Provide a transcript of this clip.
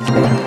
you.